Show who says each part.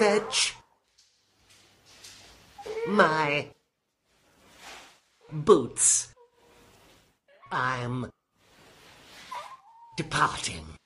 Speaker 1: fetch my boots. I'm departing.